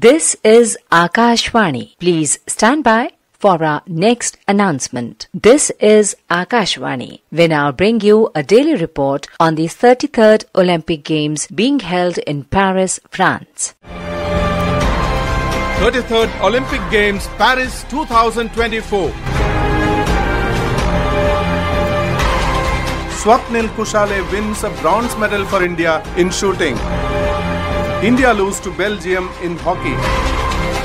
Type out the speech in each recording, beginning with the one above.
This is Akashvani. Please stand by for our next announcement. This is Akashvani. We now bring you a daily report on the 33rd Olympic Games being held in Paris, France. 33rd Olympic Games Paris 2024. Swapnil Kushale wins a bronze medal for India in shooting. India lose to Belgium in hockey.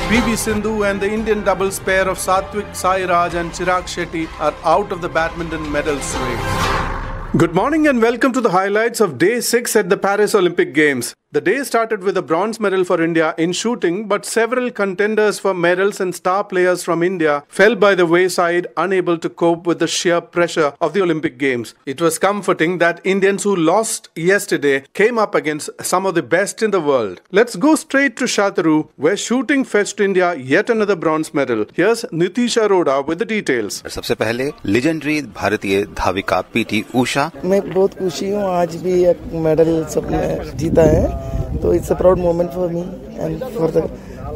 PV Sindhu and the Indian doubles pair of Satwik Sairaj and Chirag Shetty are out of the badminton medals race. Good morning and welcome to the highlights of day 6 at the Paris Olympic Games. The day started with a bronze medal for India in shooting, but several contenders for medals and star players from India fell by the wayside, unable to cope with the sheer pressure of the Olympic Games. It was comforting that Indians who lost yesterday came up against some of the best in the world. Let's go straight to Chateauroux, where shooting fetched India yet another bronze medal. Here's Nitish Arora with the details. सबसे पहले legendary भारतीय धाविका PT Usha मैं बहुत खुशी हूँ आज भी एक मेडल सबने जीता है so it's a proud moment for me and for the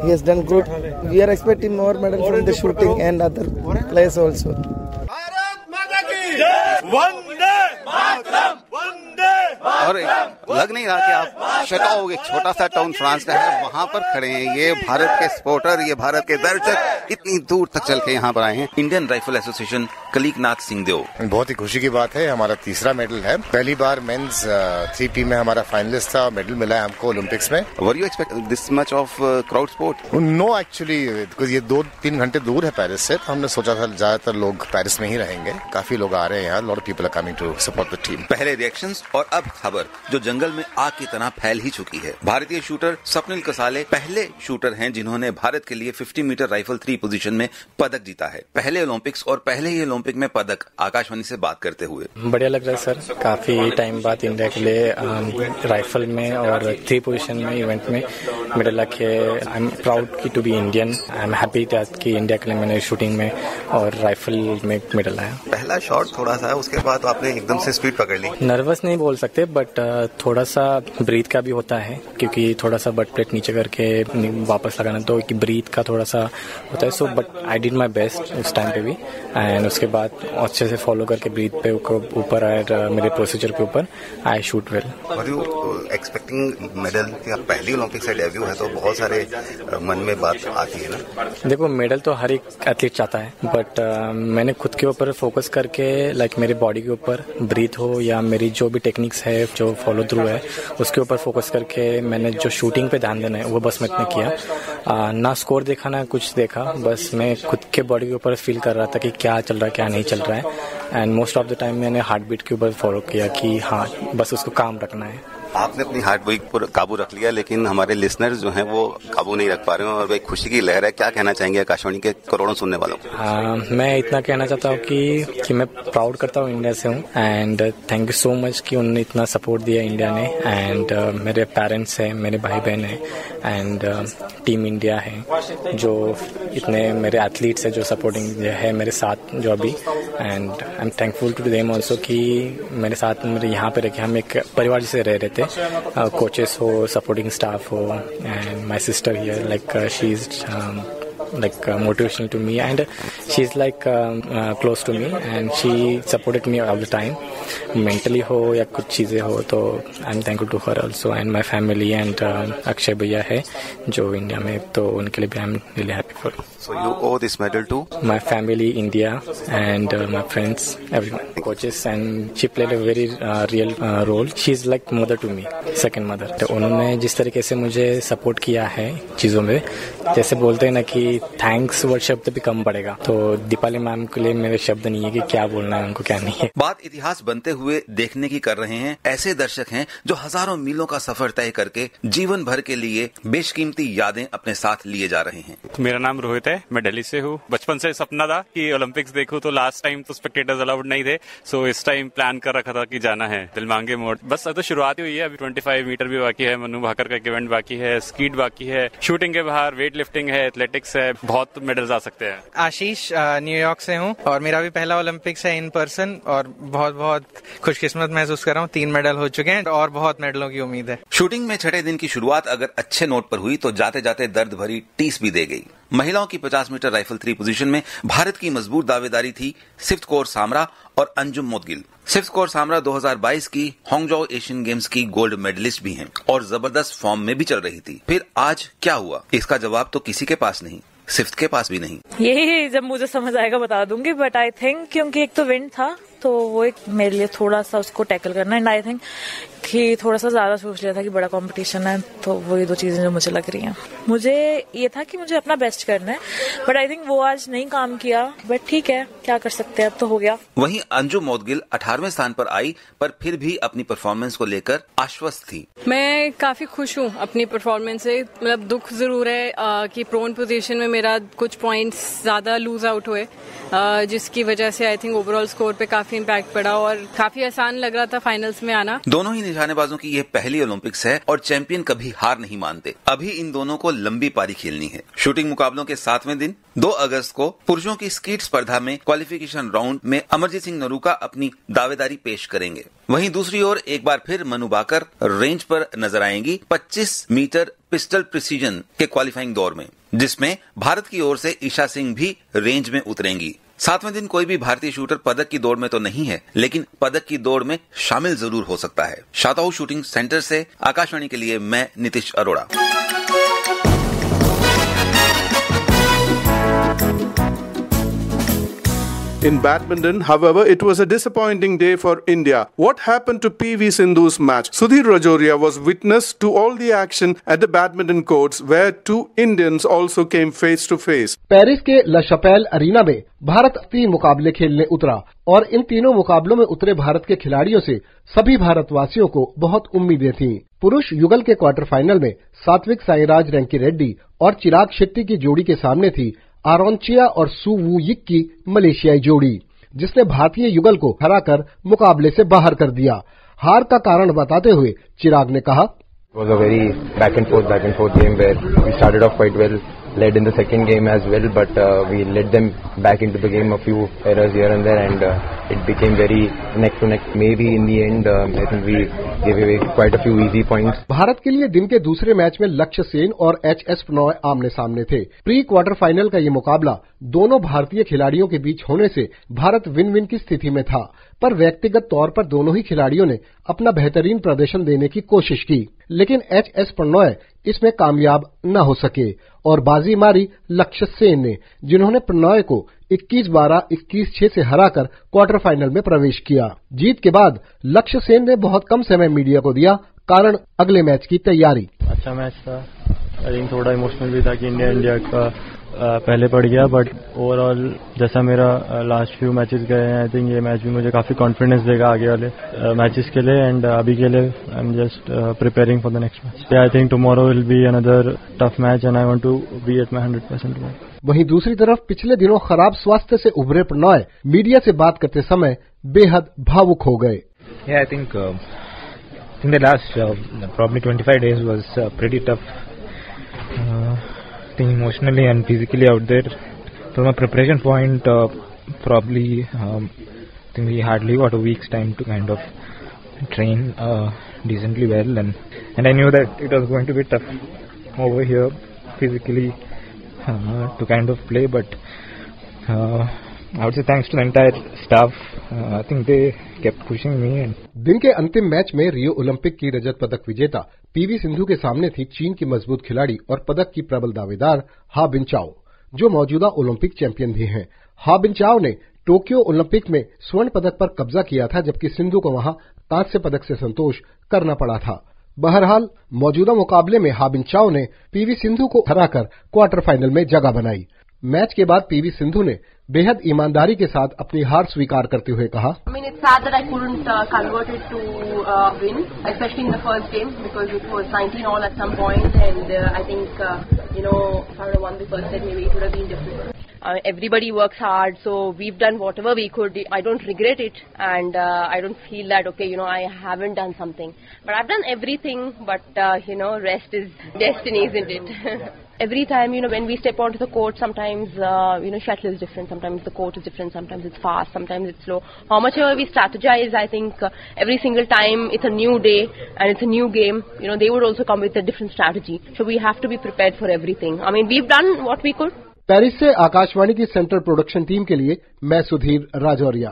he has done good. We are expecting more medal from the shooting and other players also. और लग नहीं रहा कि आप शटाओ एक छोटा सा टाउन फ्रांस का है वहाँ पर खड़े हैं। ये भारत के स्पोर्टर ये भारत के दर्शक इतनी दूर तक चल के यहाँ पर आए हैं। इंडियन राइफल एसोसिएशन कलीकनाथ सिंह देव बहुत ही खुशी की बात है हमारा तीसरा मेडल है। पहली बार मेंस थ्री पी में हमारा फाइनलिस्ट था मेडल मिला है हमको ओलंपिक्स में। Were you expect this much of crowd sport no actually because ये दो तीन घंटे दूर है पेरिस से तो हमने सोचा था ज़्यादातर लोग पेरिस में ही रहेंगे। काफ़ी लोग आ रहे हैं यहाँ lot people are coming to support the team पहले रिएक्शंस और अब खबर जो जंगल में आग की तरह फैल ही चुकी है। भारतीय शूटर स्वप्निल कसाले पहले शूटर हैं जिन्होंने भारत के लिए 50 मीटर राइफल थ्री पोजीशन में पदक जीता है। पहले ओलंपिक्स और पहले ही ओलंपिक में पदक आकाशवाणी से बात करते हुए। बढ़िया लग रहा है सर। काफ़ी टाइम बाद इंडिया के लिए राइफल में और थ्री पोजीशन में इवेंट में मेडल लाके आई एम प्राउड की to be Indian I am happy कि इंडिया के लिए मैंने शूटिंग में और राइफल में मेडल लाया। पहला शॉट थोड़ा सा उसके बाद आपने एकदम से स्पीड पकड़ ली। नर्वस नहीं बोल सकते बट थोड़ा सा ब्रीथ का भी होता है क्योंकि थोड़ा सा बट प्लेट नीचे करके वापस लगाना तो कि ब्रीथ का थोड़ा सा होता है। So but I did my best उस टाइम पे भी एंड उसके बाद अच्छे से फॉलो करके ब्रीथ पे ऊपर और मेरे प्रोसीजर के ऊपर I shoot well expecting medal पहली ओलंपिक से डेब्यू है तो बहुत सारे मन में बात आती है ना? देखो मेडल तो हर एक एथलीट चाहता है बट uh, मैंने खुद के ऊपर फोकस करके लाइक like, मेरे बॉडी के ऊपर ब्रीथ हो या मेरी जो भी टेक्निक्स है जो फॉलो थ्रू है उसके ऊपर फोकस करके मैंने जो शूटिंग पे ध्यान देना है वो बस मैं इतना किया। आ, ना स्कोर देखा ना कुछ देखा बस मैं खुद के बॉडी के ऊपर फील कर रहा था कि क्या चल रहा है क्या नहीं चल रहा है। And most of the time मैंने हार्ट बीट के ऊपर फॉलो किया कि हाँ बस उसको काम रखना है। आपने अपनी हार्ट बीट पर काबू रख लिया लेकिन हमारे लिसनर्स जो हैं वो काबू नहीं रख पा रहे हैं और भाई खुशी की लहर है। क्या कहना चाहेंगे आकाशवाणी के करोड़ों सुनने वालों को? हाँ मैं इतना कहना चाहता हूँ कि कि मैं प्राउड करता हूँ इंडिया से हूँ and thank you so much कि उन्होंने इतना सपोर्ट दिया इंडिया ने एंड uh, मेरे पेरेंट्स हैं मेरे भाई बहन हैं एंड टीम इंडिया है जो इतने मेरे एथलीट्स है जो सपोर्टिंग है मेरे साथ जो अभी and I am thankful to them also कि मेरे साथ मेरे यहाँ पे रखे हम एक परिवार जैसे रह रहे थे। there. Uh, coaches or supporting staff who, and my sister here, like uh, she's um, like uh, motivational to me and she's like um, uh, close to me and she supported me all the time mentally हो या कुछ चीज़ें हो तो I am thankful to her also and my family and Akshay भैया है जो India में तो उनके लिए भी I am really happy for So you owe this medal to my family, India, and uh, my friends, everyone, coaches, and she played a very uh, real uh, role. She's like mother to me, second mother. तो उन्होंने जिस तरीके से मुझे support किया है चीज़ों में जैसे बोलते हैं ना कि थैंक्स वर्ड शब्द भी कम पड़ेगा। तो दीपाली मैम के लिए मेरे शब्द नहीं है कि क्या बोलना है उनको क्या नहीं है। बात इतिहास बनते हुए देखने की कर रहे हैं ऐसे दर्शक हैं जो हज़ारों मीलों का सफ़र तय करके जीवन भर के लिए बेशकीमती यादें अपने साथ लिए जा रहे हैं। तो मेरा नाम रोहित है मैं दिल्ली से हूँ। बचपन से सपना था कि ओलंपिक्स देखूँ तो लास्ट टाइम तो स्पेक्टेटर्स अलाउड नहीं थे। सो इस टाइम प्लान कर रखा था कि जाना है दिल मांगे मोड़। बस अब तो शुरुआत ही हुई है अभी 25 मीटर भी बाकी है मनु भाकर का इवेंट बाकी है स्कीट बाकी है शूटिंग के बाहर वेट लिफ्टिंग है एथलेटिक्स है। है बहुत मेडल्स आ सकते हैं। आशीष न्यूयॉर्क से हूँ और मेरा भी पहला ओलंपिक्स है इन पर्सन और बहुत बहुत खुशकिस्मत महसूस कर रहा हूँ। तीन मेडल हो चुके हैं और बहुत मेडलों की उम्मीद है। शूटिंग में छठे दिन की शुरुआत अगर अच्छे नोट पर हुई तो जाते जाते दर्द भरी टीस भी दे गई। महिलाओं की 50 मीटर राइफल थ्री पोजीशन में भारत की मज़बूत दावेदारी थी सिफ्त कौर सामरा और अंजुम मोदगिल। सिफ्त कौर सामरा 2022 की हांगजो एशियन गेम्स की गोल्ड मेडलिस्ट भी हैं और ज़बरदस्त फॉर्म में भी चल रही थी। फिर आज क्या हुआ? इसका जवाब तो किसी के पास नहीं। सिफ्त के पास भी नहीं। यही जब मुझे समझ आएगा बता दूँगी बट आई थिंक क्योंकि एक तो विंड था तो वो एक मेरे लिए थोड़ा सा उसको टैकल करना एंड आई थिंक कि थोड़ा सा ज़्यादा सोच लिया था कि बड़ा कंपटीशन है तो वो ये दो चीज़ें जो मुझे लग रही हैं। मुझे ये था कि मुझे अपना बेस्ट करना है। बट आई थिंक वो आज नहीं काम किया बट ठीक है क्या कर सकते हैं अब तो हो गया। वहीं अंजू मोदगिल अठारहवें स्थान पर आई पर फिर भी अपनी परफॉर्मेंस को लेकर आश्वस्त थी। मैं काफ़ी खुश हूँ अपनी परफॉर्मेंस से। मतलब दुख ज़रूर है आ, कि प्रोन पोजीशन में मेरा कुछ पॉइंट्स ज़्यादा लूज आउट हुए। आ, जिसकी वजह से आई थिंक ओवरऑल स्कोर पे काफ़ी इम्पैक्ट पड़ा और काफ़ी आसान लग रहा था फाइनल्स में आना। दोनों ही निशानेबाजों की यह पहली ओलंपिक्स है और चैंपियन कभी हार नहीं मानते। अभी इन दोनों को लंबी पारी खेलनी है। शूटिंग मुकाबलों के सातवें दिन 2 अगस्त को पुरुषों की स्कीट स्पर्धा में क्वालिफिकेशन राउंड में अमरजीत सिंह नरूका अपनी दावेदारी पेश करेंगे। वहीं दूसरी ओर एक बार फिर मनु बाकर रेंज पर नज़र आएँगी 25 मीटर पिस्टल प्रिसीजन के क्वालिफाइंग दौर में, जिसमें भारत की ओर से ईशा सिंह भी रेंज में उतरेंगी। सातवें दिन कोई भी भारतीय शूटर पदक की दौड़ में तो नहीं है, लेकिन पदक की दौड़ में शामिल ज़रूर हो सकता है। शाताऊ शूटिंग सेंटर से आकाशवाणी के लिए मैं Nitish Arora. In badminton, however, it was a disappointing day for India. What happened to PV Sindhu's match? Sudhir Rajoria was witness to all the action at the badminton courts where two Indians also came face to face. Paris के La Chapelle arena में भारत तीन मुकाबले खेलने उतरा और इन तीनों मुकाबलों में उतरे भारत के खिलाड़ियों से सभी भारतवासियों को बहुत उम्मीदें थीं। पुरुष युगल के क्वार्टर फाइनल में सात्विक साईराज रैंकी रेड्डी और चिराग शेट्टी की जोड़ी के सामने थी आरोनचिया और सू यिक की मलेशियाई जोड़ी जिसने भारतीय युगल को हराकर मुकाबले से बाहर कर दिया हार का कारण बताते हुए चिराग ने कहा It was a very back and forth, back and forth game where we started off quite well, led in the second game as well, but uh, we led them back into the game, a few errors here and there, and uh, it became very neck to neck. Maybe in the end, uh, I think we gave away quite a few easy points. Bharat के लिए दिन के दूसरे match में लक्ष्य सेन और H S Prannoy आमने सामने थे प्री क्वार्टर फाइनल का ये मुकाबला दोनों भारतीय खिलाड़ियों के बीच होने से भारत विन विन की स्थिति में था पर व्यक्तिगत तौर पर दोनों ही खिलाड़ियों ने अपना बेहतरीन प्रदर्शन देने की कोशिश की लेकिन एच एस प्रणॉय इसमें कामयाब न हो सके और बाजी मारी लक्ष्य सेन ने जिन्होंने प्रणय को 21-12, 21-6 से हराकर क्वार्टर फाइनल में प्रवेश किया। जीत के बाद लक्ष्य सेन ने बहुत कम समय मीडिया को दिया कारण अगले मैच की तैयारी। अच्छा मैच था। आई थिंक थोड़ा इमोशनल भी था कि इंडिया इंडिया का पहले पड़ गया बट ओवरऑल जैसा मेरा लास्ट फ्यू मैचेस गए हैं आई थिंक ये मैच भी मुझे काफ़ी कॉन्फिडेंस देगा आगे वाले मैचेस के लिए एंड अभी के लिए I am just preparing for the next match I think tomorrow will be another tough match and I want to be at my hundred percent वहीं दूसरी तरफ़ पिछले दिनों खराब स्वास्थ्य से उभरे प्रणॉय मीडिया से बात करते समय बेहद भावुक हो गए। Yeah, I think uh, I think the last uh, probably 25 days was uh, pretty tough. Uh, I think emotionally and physically out there. From a preparation point, uh, probably um, I think we hardly got a week's time to kind of train uh, decently well, and and I knew that it was going to be tough over here physically uh, to kind of play, but. Uh, I would say thanks to the entire staff. Uh, I think they kept pushing me. And दिन के अंतिम match में Rio Olympic की रजत पदक विजेता PV Sindhu के सामने थी चीन की मज़बूत खिलाड़ी और पदक की प्रबल दावेदार हा बिनचाओ, जो मौजूदा ओलंपिक चैंपियन भी हैं। हा बिनचाओ ने टोक्यो ओलंपिक में स्वर्ण पदक पर कब्जा किया था, जबकि सिंधु को वहाँ कांस्य पदक से संतोष करना पड़ा था बहरहाल, मौजूदा मुकाबले में हा बिनचाओ ने पीवी सिंधु को हराकर क्वार्टर फाइनल में जगह बनाई मैच के बाद पीवी सिंधु ने बेहद ईमानदारी के साथ अपनी हार स्वीकार करते हुए कहा everybody work hard so we done whatever we could I don't regret it and I don't feel that okay you know I have an done something but I done everything but you know rest is destiny is in it Every time, you know, when we step onto the court, sometimes, uh, you know, shuttle is different. Sometimes the court is different. Sometimes it's fast. Sometimes it's slow. How much ever we strategize, I think uh, every single time it's a new day and it's a new game. You know, they would also come with a different strategy. So we have to be prepared for everything. I mean, we've done what we could. Paris से आकाशवाणी की central production team के लिए मैं Sudhir Rajoria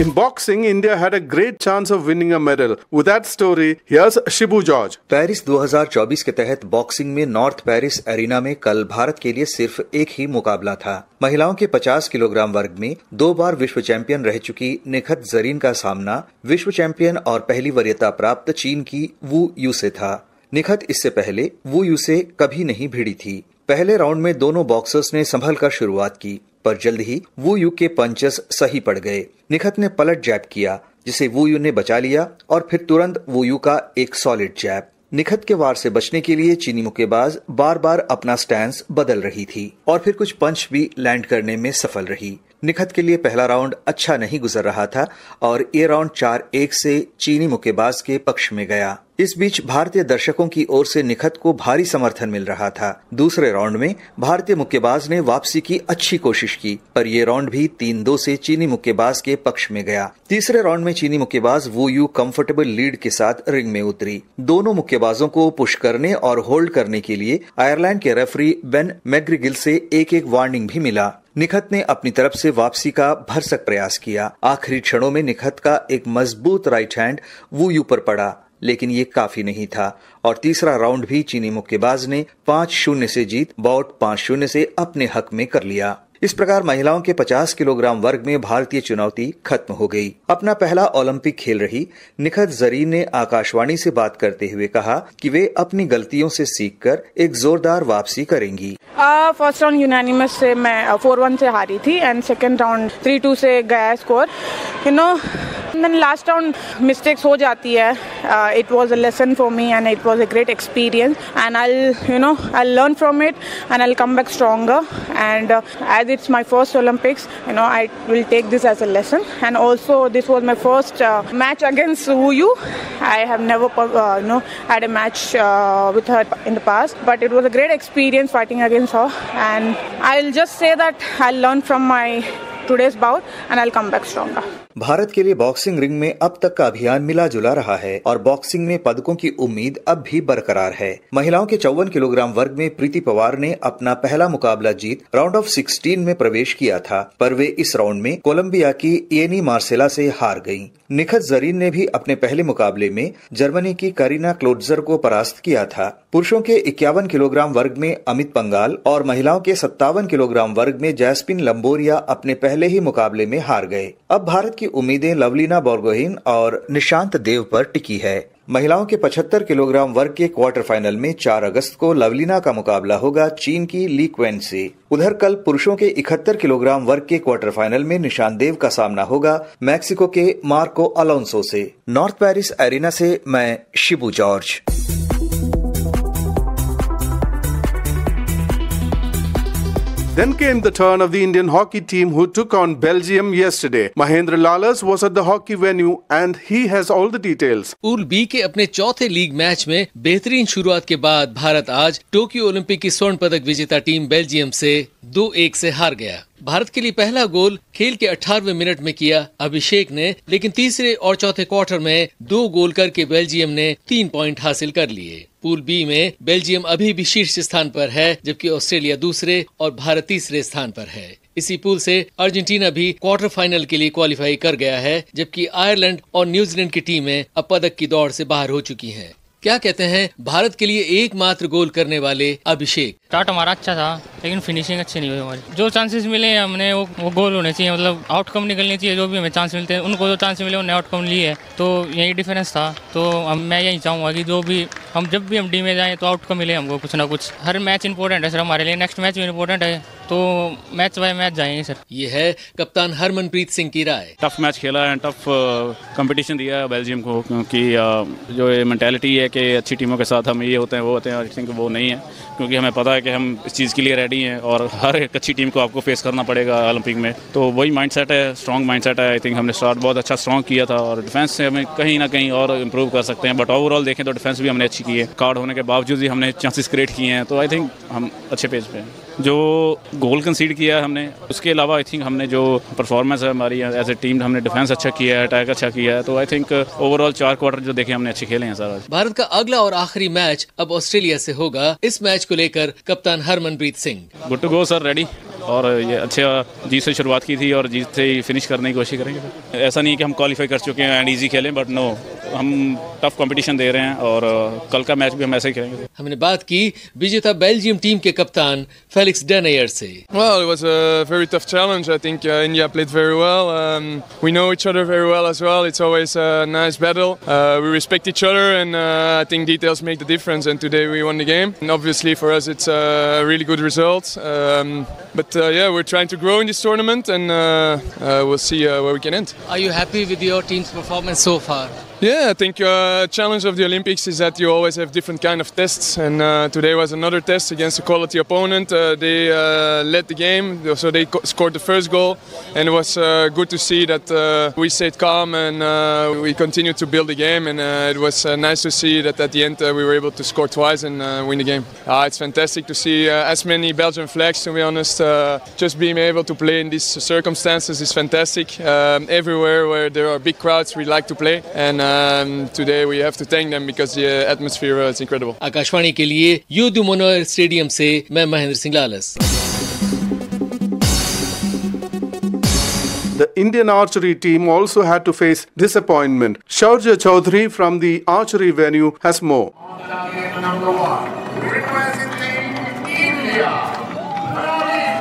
In boxing, India had a great chance of winning a medal. With that story, here's Shibu George. Paris 2024 के तहत boxing में north Paris arena में कल भारत के लिए सिर्फ़ एक ही मुकाबला था महिलाओं के 50 किलोग्राम वर्ग में दो बार विश्व चैंपियन रह चुकी निखत जरीन का सामना विश्व चैंपियन और पहली वरीयता प्राप्त चीन की वू यू से था निखत इससे पहले वू यू से कभी नहीं भिड़ी थी पहले राउंड में दोनों बॉक्सर्स ने संभल कर शुरुआत की पर जल्द ही वो यू के पंचेस सही पड़ गए। निखत ने पलट जैप किया, जिसे वो यू ने बचा लिया और फिर तुरंत वो यू का एक सॉलिड जैप। निखत के वार से बचने के लिए चीनी मुक्केबाज बार बार अपना स्टैंड बदल रही थी और फिर कुछ पंच भी लैंड करने में सफल रही। निखत के लिए पहला राउंड अच्छा नहीं गुजर रहा था और ये राउंड चार एक से चीनी मुक्केबाज के पक्ष में गया। इस बीच भारतीय दर्शकों की ओर से निखत को भारी समर्थन मिल रहा था। दूसरे राउंड में भारतीय मुक्केबाज ने वापसी की अच्छी कोशिश की, पर ये राउंड भी तीन दो से चीनी मुक्केबाज के पक्ष में गया। तीसरे राउंड में चीनी मुक्केबाज वो यू कम्फर्टेबल लीड के साथ रिंग में उतरी। दोनों मुक्केबाजों को पुश करने और होल्ड करने के लिए आयरलैंड के रेफरी बेन मैग्रिगिल से एक एक वार्निंग भी मिला। निखत ने अपनी तरफ़ से वापसी का भरसक प्रयास किया। आखिरी क्षणों में निखत का एक मज़बूत राइट हैंड वो यू पर पड़ा, लेकिन ये काफ़ी नहीं था। और तीसरा राउंड भी चीनी मुक्केबाज ने पाँच शून्य से जीत बॉट पाँच शून्य से अपने हक में कर लिया। इस प्रकार महिलाओं के 50 किलोग्राम वर्ग में भारतीय चुनौती खत्म हो गई। अपना पहला ओलंपिक खेल रही निखत जरीन ने आकाशवाणी से बात करते हुए कहा कि वे अपनी गलतियों से सीखकर एक जोरदार वापसी करेंगी। फ़र्स्ट राउंड यूनानिमस से मैं फोर वन से हारी थी and second round three two से गया score you know last round mistakes हो जाती है। It was a lesson for me and it was a great experience and I you know I learn from it and I come back stronger and uh, as it's my first Olympics, you know, I will take this as a lesson. And also, this was my first uh, match against Wuyu. I have never, uh, you know, had a match uh, with her in the past, but it was a great experience fighting against her. And I'll just say that I'll learn from my today's bout, and I'll come back stronger. Bharat के लिए boxing ring में अब तक का अभियान मिला जुला रहा है और बॉक्सिंग में पदकों की उम्मीद अब भी बरकरार है। महिलाओं के चौवन किलोग्राम वर्ग में प्रीति पवार ने अपना पहला मुकाबला जीत राउंड ऑफ़ 16 में प्रवेश किया था, पर वे इस राउंड में कोलंबिया की एनी मार्सेला से हार गई निखत जरीन ने भी अपने पहले मुकाबले में जर्मनी की करीना क्लोजर को परास्त किया था। पुरुषों के इक्यावन किलोग्राम वर्ग में अमित पंगाल और महिलाओं के सत्तावन किलोग्राम वर्ग में जैस्पिन लंबोरिया अपने पहले ही मुकाबले में हार गए। अब भारत की उम्मीदें लवलीना बोर्गोहिन और निशांत देव पर टिकी है। महिलाओं के 75 किलोग्राम वर्ग के क्वार्टर फाइनल में 4 अगस्त को लवलीना का मुकाबला होगा चीन की ली क्वेन से। उधर कल पुरुषों के 71 किलोग्राम वर्ग के क्वार्टर फाइनल में निशान देव का सामना होगा मैक्सिको के मार्को अलोन्सो से। नॉर्थ पेरिस एरिना से मैं Shibu George. Then came the turn of the Indian hockey team who took on Belgium yesterday. Mahendra Lalas was at the hockey venue and he has all the details. Pool B के अपने चौथे league match में बेहतरीन शुरुआत के बाद भारत आज Tokyo Olympic की स्वर्ण पदक विजेता टीम बेल्जियम से दो एक से हार गया भारत के लिए पहला गोल खेल के 18वें मिनट में किया अभिषेक ने, लेकिन तीसरे और चौथे क्वार्टर में दो गोल करके बेल्जियम ने तीन पॉइंट हासिल कर लिए पूल बी में बेल्जियम अभी भी शीर्ष स्थान पर है, जबकि ऑस्ट्रेलिया दूसरे और भारत तीसरे स्थान पर है। इसी पूल से अर्जेंटीना भी क्वार्टर फाइनल के लिए क्वालिफाई कर गया है, जबकि आयरलैंड और न्यूजीलैंड की टीमें अब पदक की दौड़ से बाहर हो चुकी हैं। क्या कहते हैं, भारत के लिए एकमात्र गोल करने वाले अभिषेक? स्टार्ट हमारा अच्छा था, लेकिन फिनिशिंग अच्छी नहीं हुई हमारी। जो चांसेस मिले हमने वो वो गोल होने चाहिए मतलब आउटकम निकलने चाहिए, जो भी हमें चांस मिलते हैं, उनको जो चांस मिले उन्हें आउटकम लिए तो यही डिफरेंस था। तो हम, मैं यही चाहूँगा कि जो भी, हम जब भी हम डी में जाएँ तो आउटकम मिले हमको कुछ ना कुछ। हर मैच इंपॉर्टेंट है सर, हमारे लिए नेक्स्ट मैच भी इंपॉर्टेंट है। तो मैच बाय मैच जाएँगे सर। ये है कप्तान हरमनप्रीत सिंह की राय। टफ मैच खेला है टफ कंपटीशन दिया है बेल्जियम को क्योंकि uh, जो ये मैंटेलिटी है कि अच्छी टीमों के साथ हम ये होते हैं वो होते हैं आई थिंक वो नहीं है। क्योंकि हमें पता है कि हम इस चीज़ के लिए रेडी हैं और हर एक अच्छी टीम को आपको फेस करना पड़ेगा ओलंपिक में। तो वही माइंड सेट है स्ट्रॉन्ग माइंड सेट है। आई थिंक हमने स्टार्ट बहुत अच्छा स्ट्रॉन्ग किया था और डिफेंस से हमें कहीं ना कहीं और इम्प्रूव कर सकते हैं। बट ओवरऑल देखें तो डिफेंस भी हमने अच्छी की है। कार्ड होने के बावजूद भी हमने चांसेस क्रिएट किए हैं। तो आई थिंक हम अच्छे पेज पे हैं। जो गोल कंसीड किया है हमने उसके अलावा आई थिंक हमने जो परफॉर्मेंस है हमारी एज ए टीम हमने डिफेंस अच्छा किया है अटैक अच्छा किया है तो आई थिंक ओवरऑल चार क्वार्टर जो देखे हमने अच्छे खेले हैं सारा। भारत का अगला और आखिरी मैच अब ऑस्ट्रेलिया से होगा। इस मैच को लेकर कप्तान Harmanpreet Singh. Good to go sir ready और ये अच्छा जीत से शुरुआत की थी और जीत से ही फिनिश करने की कोशिश करेंगे। ऐसा नहीं कि हम क्वालिफाई कर चुके हैं एंड ईजी खेलें बट नो हम टफ कंपटीशन दे रहे हैं और कल का मैच भी हम ऐसे ही खेलेंगे। हमने बात की विजेता बेल्जियम टीम के कप्तान फेलिक्स डेनेयर से। Well it was a very tough challenge I think India played very well we know each other very well as well it's always a nice battle we respect each other and I think details make the difference and today we won the game and obviously for us it's a really good results but yeah, we're trying to grow in this tournament, and uh, uh, we'll see uh, where we can end. Are you happy with your team's performance so far? Yeah, I think uh, challenge of the Olympics is that you always have different kind of tests, and uh, today was another test against a quality opponent. Uh, they uh, led the game, so they co- scored the first goal, and it was uh, good to see that uh, we stayed calm and we continued to build the game. And it was nice to see that at the end we were able to score twice and win the game. Uh, it's fantastic to see as many Belgian flags. To be honest, just being able to play in these circumstances is fantastic. Um, everywhere where there are big crowds, we like to play, and um, today we have to thank them because the uh, atmosphere uh, is incredible. Akashvani के लिए युद्ध मनोहर stadium से मैं Mahendra Singh Lalas The Indian archery team also had to face disappointment. Shaurya Chaudhary from the archery venue has more.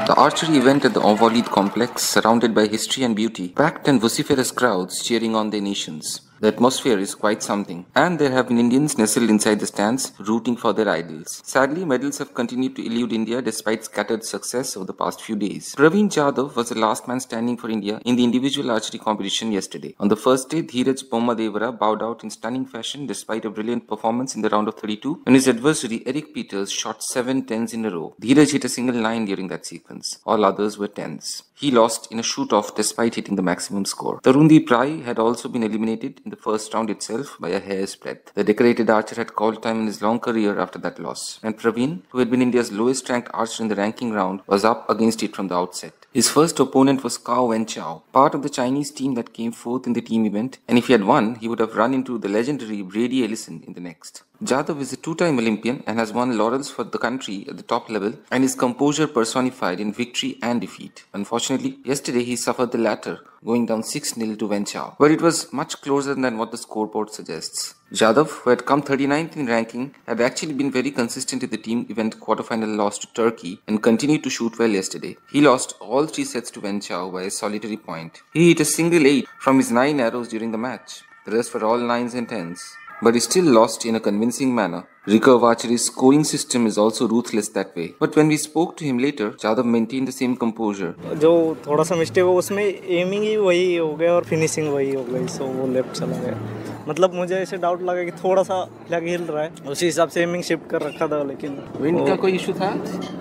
The archery event at the Envolide complex, surrounded by history and beauty, packed and vociferous crowds cheering on their nations. The atmosphere is quite something, and there have been Indians nestled inside the stands rooting for their idols. Sadly, medals have continued to elude India despite scattered success over the past few days. Praveen Jadhav was the last man standing for India in the individual archery competition yesterday. On the first day, Dheeraj Bommadevara bowed out in stunning fashion despite a brilliant performance in the round of 32 when his adversary Eric Peters shot seven tens in a row. Dheeraj hit a single nine during that sequence. All others were tens. He lost in a shoot-off despite hitting the maximum score. Tarundi Rai had also been eliminated in the first round itself by a hair's breadth. The decorated archer had called time in his long career after that loss. And Praveen, who had been India's lowest ranked archer in the ranking round, was up against it from the outset. His first opponent was Kao Wen Chao, part of the Chinese team that came fourth in the team event, and if he had won, he would have run into the legendary Brady Ellison in the next. Jadhav is a two-time Olympian and has won laurels for the country at the top level and his composure personified in victory and defeat. Unfortunately, yesterday he suffered the latter, going down 6-0 to Wen Chao, but it was much closer than what the scoreboard suggests. Jadhav, who had come 39th in ranking, had actually been very consistent in the team event quarterfinal loss to Turkey and continued to shoot well yesterday. He lost all three sets to Wen Chao by a solitary point. He hit a single 8 from his 9 arrows during the match. The rest were all 9s and 10s but he still lost in a convincing manner. Recurve Archery's scoring system is also ruthless that way. But when we spoke to him later, Jadhav maintained the same composure. जो थोड़ा सा mistake हो उसमें aiming ही वही हो गया और finishing वही हो गई सो वो लेफ्ट चला गया मतलब मुझे ऐसे डाउट लगा कि थोड़ा सा लग हिल रहा है। उसी हिसाब से एमिंग शिफ्ट कर रखा था लेकिन विंड का कोई इशू था?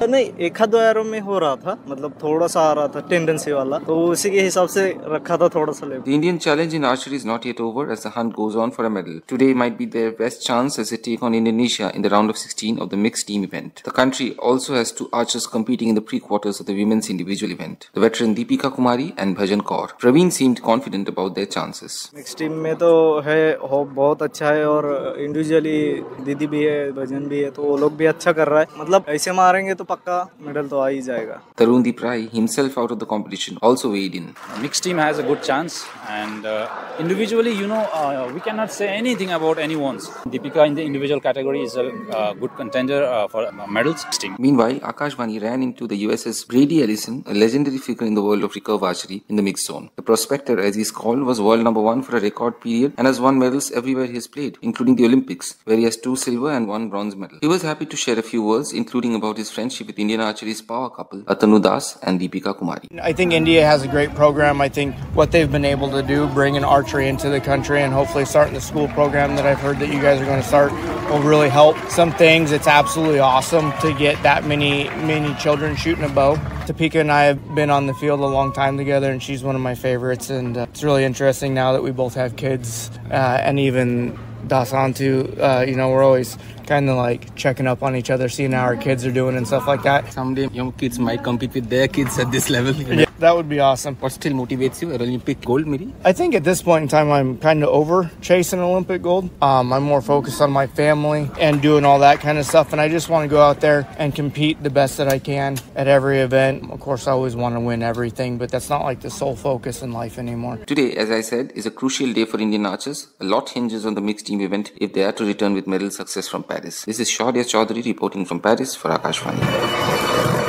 नहीं एक दो एरो में हो रहा था मतलब थोड़ा सा आ रहा था टेंडेंसी वाला। तो उसी के हिसाब से रखा था थोड़ा सा left Indian challenge in archery is not yet over as the hunt goes on for a medal today might be their best chance as it take on Indonesia in the round of 16 of the mixed team event the country also has two archers competing in the pre quarters of the women's individual event the veteran Deepika Kumari and Bhajan Kaur Praveen seemed confident about their chances next team में तो है hope बहुत अच्छा है और individually दीदी भी है भजन भी है तो वो लोग भी अच्छा कर रहा है मतलब ऐसे मारेंगे तो पक्का मेडल तो आ ही जाएगा Tarundeep Rai, himself out of the competition, also weighed in. mixed team has a good chance and uh, individually you know uh, we cannot say anything about anyone's deepika in the individual category country is a uh, good contender uh, for medals. Meanwhile, Akashvani ran into the USS Brady Ellison, a legendary figure in the world of recurve archery, in the mixed zone. The prospector, as he's called, was world number one for a record period and has won medals everywhere he has played, including the Olympics, where he has two silver and one bronze medal. He was happy to share a few words, including about his friendship with Indian archery's power couple, Atanu Das and Deepika Kumari. I think India has a great program. I think what they've been able to do, bringing archery into the country and hopefully starting the school program that I've heard that you guys are going to start will really help some things. It's absolutely awesome to get that many, many children shooting a bow. Topeka and I have been on the field a long time together, and she's one of my favorites. And uh, it's really interesting now that we both have kids, uh, and even Dasantu, uh, you know, we're always kind of like checking up on each other, seeing how our kids are doing and stuff like that. Someday young kids might compete with their kids at this level. Yeah, that would be awesome. What still motivates you? Olympic gold, maybe? I think at this point in time, I'm kind of over chasing Olympic gold. Um, I'm more focused on my family and doing all that kind of stuff. And I just want to go out there and compete the best that I can at every event. Of course, I always want to win everything, but that's not like the sole focus in life anymore. Today, as I said, is a crucial day for Indian archers. A lot hinges on the mixed team event if they are to return with medal success from Paris. This is Shaudia Chaudhary reporting from Paris for Akashvani.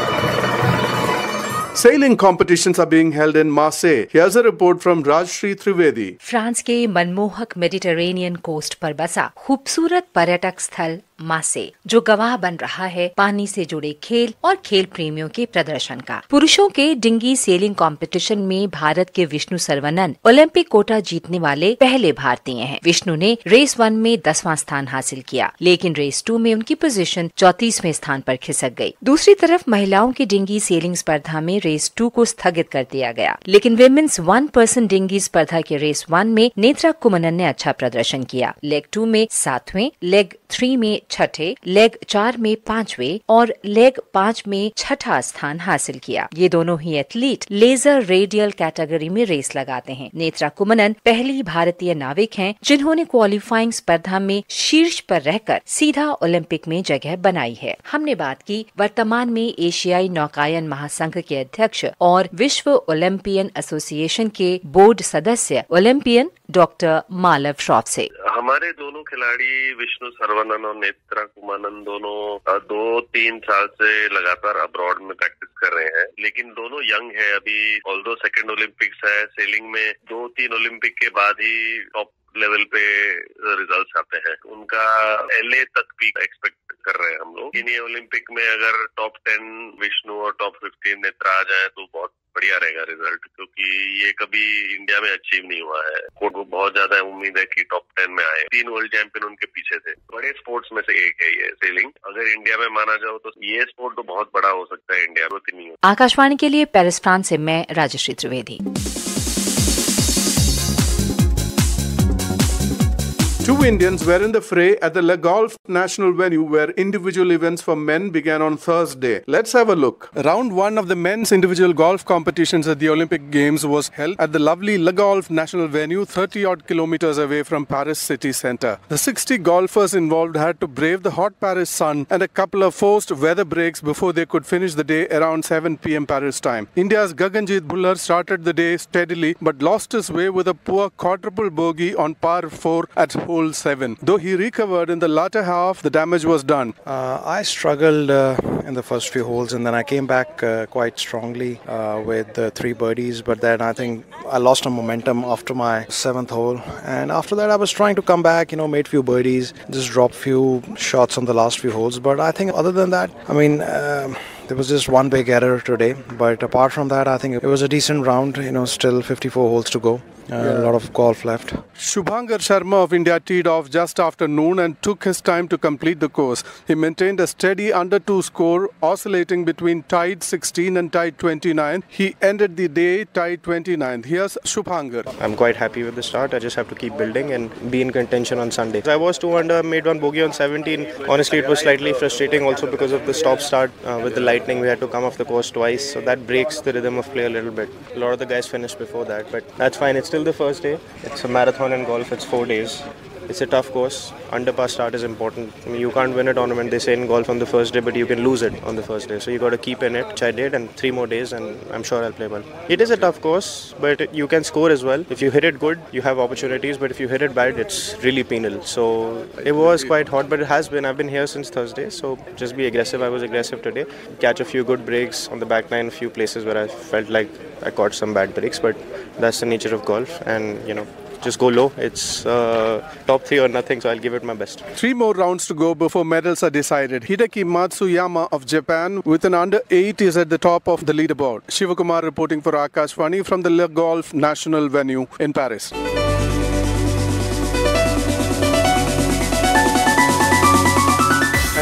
Sailing competitions are being held in Marseille. Here's a report from Rajshri Trivedi. France के मनमोहक Mediterranean coast पर बसा खूबसूरत पर्यटक स्थल मासे जो गवाह बन रहा है पानी से जुड़े खेल और खेल प्रेमियों के प्रदर्शन का। पुरुषों के डिंगी सेलिंग कंपटीशन में भारत के विष्णु सर्वनन ओलंपिक कोटा जीतने वाले पहले भारतीय हैं। विष्णु ने रेस वन में दसवां स्थान हासिल किया, लेकिन रेस टू में उनकी पोजीशन चौतीसवें स्थान पर खिसक गई। दूसरी तरफ़ महिलाओं की डिंगी सेलिंग स्पर्धा में रेस टू को स्थगित कर दिया गया, लेकिन विमेन्स वन पर्सन डिंगी स्पर्धा के रेस वन में नेत्रा कुमनन ने अच्छा प्रदर्शन किया। लेग टू में सातवें लेग थ्री में छठे, लेग चार में पांचवे और लेग पाँच में छठा स्थान हासिल किया। ये दोनों ही एथलीट लेजर रेडियल कैटेगरी में रेस लगाते हैं। नेत्रा कुमनन पहली भारतीय नाविक हैं, जिन्होंने क्वालिफाइंग स्पर्धा में शीर्ष पर रहकर सीधा ओलंपिक में जगह बनाई है। हमने बात की वर्तमान में एशियाई नौकायन महासंघ के अध्यक्ष और विश्व ओलंपियन एसोसिएशन के बोर्ड सदस्य ओलंपियन डॉक्टर मालव श्रॉफ से। हमारे दोनों खिलाड़ी, विष्णु सर्वनन और नेत्रा कुमानन दोनों दो, तीन साल से लगातार अब्रॉड में प्रैक्टिस कर रहे हैं। लेकिन दोनों यंग है अभी। ऑल दो सेकेंड ओलंपिक्स है सेलिंग में दो, तीन ओलंपिक के बाद ही टॉप लेवल पे रिजल्ट्स आते हैं। उनका एलए तक भी एक्सपेक्ट कर रहे हैं हम लोग। इन ओलंपिक में अगर टॉप टेन विष्णु और टॉप फिफ्टीन नेत्रा आ जाए तो बहुत बढ़िया रहेगा रिज़ल्ट क्योंकि ये कभी इंडिया में अचीव नहीं हुआ है। कोर्ट बहुत ज़्यादा उम्मीद है कि टॉप टेन में आए। तीन वर्ल्ड चैंपियन उनके पीछे थे। बड़े स्पोर्ट्स में से एक है ये सेलिंग अगर इंडिया में माना जाओ तो ये स्पोर्ट तो बहुत बड़ा हो सकता है इंडिया में आकाशवाणी के लिए पेरिस फ्रांस से मैं Rajshree Trivedi. Two Indians were in the fray at the Le Golf National Venue where individual events for men began on Thursday. Let's have a look. Round one of the men's individual golf competitions at the Olympic Games was held at the lovely Golf National Venue 30 odd kilometers away from Paris city centre. The 60 golfers involved had to brave the hot Paris sun and a couple of forced weather breaks before they could finish the day around 7 pm Paris time. India's Gaganjit Bhullar started the day steadily but lost his way with a poor quadruple bogey on par 4 at hole 7. Though he recovered in the latter half, the damage was done. Uh, I struggled uh, in the first few holes and then I came back uh, quite strongly uh, with three birdies. But then I think I lost some momentum after my seventh hole. And after that, I was trying to come back, you know, made few birdies, just dropped few shots on the last few holes. But I think other than that, I mean, um, there was just one big error today, but apart from that, I think it was a decent round. You know, still 54 holes to go. Uh, yeah. A lot of golf left. Shubhankar Sharma of India teed off just after noon and took his time to complete the course. He maintained a steady under 2 score, oscillating between tied 16 and tied 29. He ended the day tied 29. Here's Shubhankar. I'm quite happy with the start. I just have to keep building and be in contention on Sunday. I was 2 under, made one bogey on 17. Honestly, it was slightly frustrating also because of the stop start uh, with the lightning. We had to come off the course twice, so that breaks the rhythm of play a little bit. A lot of the guys finished before that, but that's fine. It's still the first day. It's a marathon in golf. It's four days. It's a tough course. Underpass start is important. I mean, you can't win a tournament, they say in golf on the first day, but you can lose it on the first day. So you got to keep in it, which I did, and three more days, and I'm sure I'll play well. It is a tough course, but you can score as well. If you hit it good, you have opportunities, but if you hit it bad, it's really penal. So it was quite hot, but it has been. I've been here since Thursday, so just be aggressive. I was aggressive today. Catch a few good breaks on the back nine, a few places where I felt like I caught some bad breaks, but that's the nature of golf, and you know just go low. It's uh, top three or nothing, so I'll give it my best. Three more rounds to go before medals are decided. Hideki Matsuyama of Japan with an under 8 is at the top of the leaderboard. Shivakumar reporting for Akashvani from the Le Golf National venue in Paris.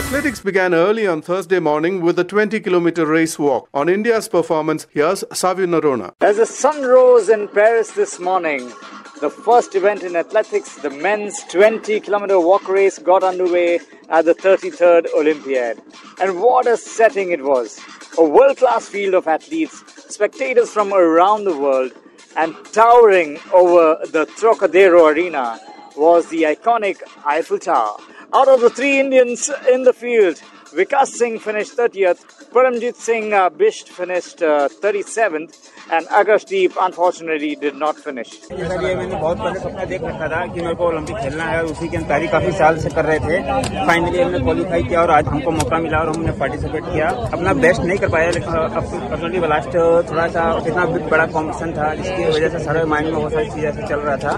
Athletics began early on Thursday morning with a 20 kilometer race walk. On India's performance, here's Savio Narona. As the sun rose in Paris this morning, the first event in athletics, the men's 20 kilometer walk race, got underway at the 33rd Olympiad. And what a setting it was! A world class field of athletes, spectators from around the world, and towering over the Trocadero Arena was the iconic Eiffel Tower. Out of the three Indians in the field, Vikas Singh finished 30th, Paramjit Singh uh, Bisht finished uh, 37th, and Agashdeep unfortunately did not finish. खेलना है finally हमने qualify किया और आज हमको मौका मिला और हमने पार्टिसिपेट किया। अपना बेस्ट नहीं कर पाया लेकिन लास्ट थोड़ा सा इतना बड़ा कॉम्पिटिशन था जिसकी वजह से सारे माइंड में बहुत सारी चीज़ें ऐसे चल रहा था।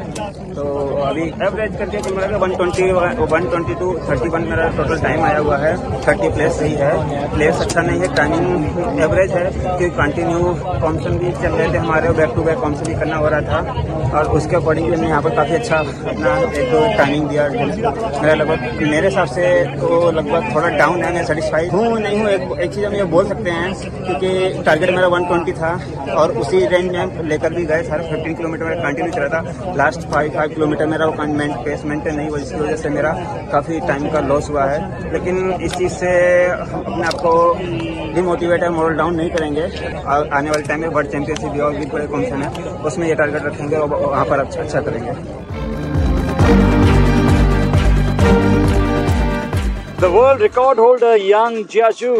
तो अभी एवरेज करके कि मेरा one twenty one twenty two thirty one मेरा टोटल टाइम आया हुआ है। थर्टी प्लेस सही है। प्लेस अच्छा नहीं है टाइमिंग एवरेज है क्योंकि कंटिन्यू कॉम्पिटिशन भी चल रहे थे हमारे बैक टू बैक कॉम्पिटिशन भी करना हो रहा था। और उसके अकॉर्डिंग भी हमने यहाँ पर काफ़ी अच्छा अपना एक दो टाइमिंग दिया। मेरा लगभग मेरे हिसाब से तो लगभग थोड़ा डाउन है मैं सेटिस्फाइड हूँ नहीं हूँ एक, एक चीज़ हम ये बोल सकते हैं क्योंकि टारगेट मेरा 120 था और उसी रेंज में लेकर भी गए सारे 15 किलोमीटर मेरा कंटिन्यू चला था। लास्ट फाइव फाइव किलोमीटर मेरा वो पेस मेंटेन नहीं हुआ जिसकी वजह से मेरा काफ़ी टाइम का लॉस हुआ है। लेकिन इस चीज़ से अपने आप को डिमोटिवेट है मॉरल डाउन नहीं करेंगे आने वाले टाइम में वर्ल्ड चैंपियनशिप भी और भी बड़े कॉम्पिटिशन है उसमें ये टारगेट रखेंगे और वहाँ पर अच्छा अच्छा करेंगे The world record holder Yang Jiaju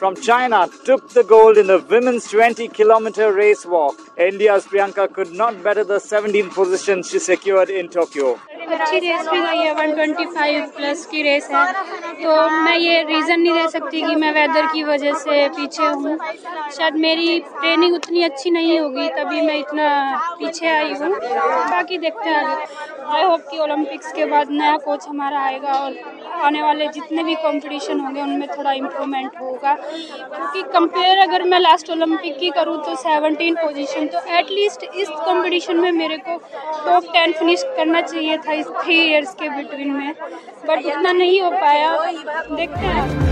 from China took the gold in the women's 20 kilometer race walk. India's Priyanka could not better the 17th position she secured in Tokyo. अच्छी रेस भी गई है 125 प्लस की race है। तो मैं ये reason नहीं दे सकती कि मैं वेदर की वजह से पीछे हूँ। शायद मेरी ट्रेनिंग उतनी अच्छी नहीं होगी, तभी मैं इतना पीछे आई हूँ। बाकी देखते हैं आई होप कि ओलंपिक्स के बाद नया कोच हमारा आएगा और आने वाले जितने भी कंपटीशन होंगे, उनमें थोड़ा इम्प्रूवमेंट होगा। क्योंकि कंपेयर अगर मैं लास्ट ओलंपिक की करूँ तो 17 पोजीशन तो एटलीस्ट इस कंपटीशन में मेरे को टॉप टेन फिनिश करना चाहिए था। इस थ्री इयर्स के बिटवीन में बट उतना नहीं हो पाया देखते हैं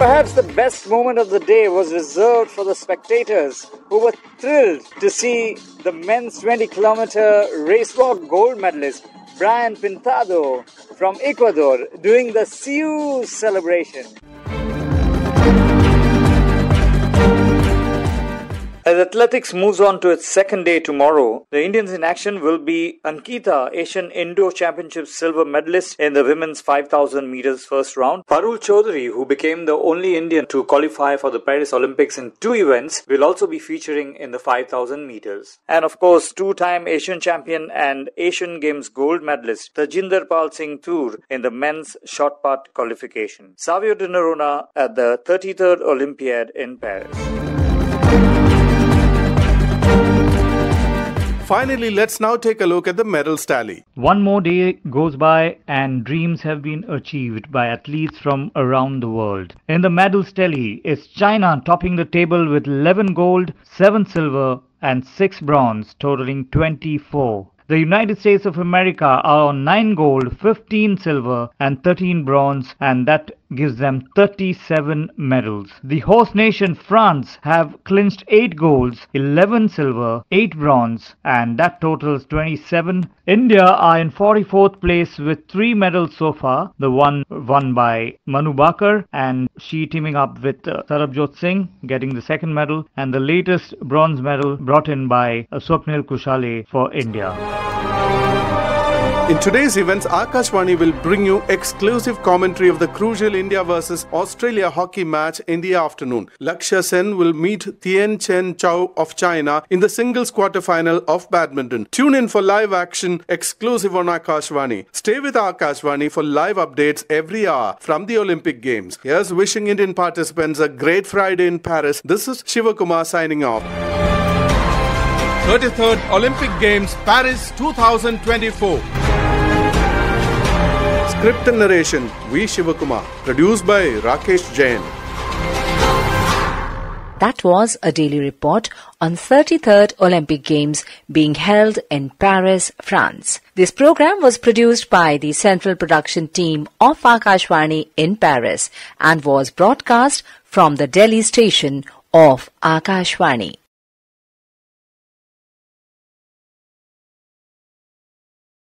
Perhaps the best moment of the day was reserved for the spectators who were thrilled to see the men's 20 kilometer race walk gold medalist Brian Pintado from Ecuador doing the Siu celebration. As athletics moves on to its second day tomorrow, the Indians in action will be Ankita, Asian Indoor Championship silver medalist in the women's 5000 meters first round. Parul Chaudhary, who became the only Indian to qualify for the Paris Olympics in two events, will also be featuring in the 5000 meters. And of course, two-time Asian champion and Asian Games gold medalist Tajinder Pal Singh Toor in the men's shot put qualification. Savio Di Nerona at the 33rd Olympiad in Paris. Finally, let's now take a look at the medals tally. One more day goes by and dreams have been achieved by athletes from around the world. In the medals tally is China topping the table with 11 gold, 7 silver and 6 bronze totaling 24. The United States of America are on 9 gold, 15 silver and 13 bronze and that gives them 37 medals. The host nation France have clinched 8 golds, 11 silver, 8 bronze and that totals 27. India are in 44th place with 3 medals so far. The one won by Manu Bakar and she teaming up with uh, Sarabjot Singh getting the second medal and the latest bronze medal brought in by Swapnil Kushale for India. In today's events, Akashvani will bring you exclusive commentary of the crucial India versus Australia hockey match in the afternoon. Lakshya Sen will meet Tien Chen Chow of China in the singles quarterfinal of badminton. Tune in for live action exclusive on Akashvani. Stay with Akashvani for live updates every hour from the Olympic Games. Here's wishing Indian participants a great Friday in Paris. This is Shivakumar signing off. 33rd Olympic Games Paris 2024. Script and narration V. Shivakumar. Produced by Rakesh Jain. That was a daily report on 33rd Olympic Games being held in Paris, France. This program was produced by the central production team of Akashvani in Paris and was broadcast from the Delhi station of Akashvani.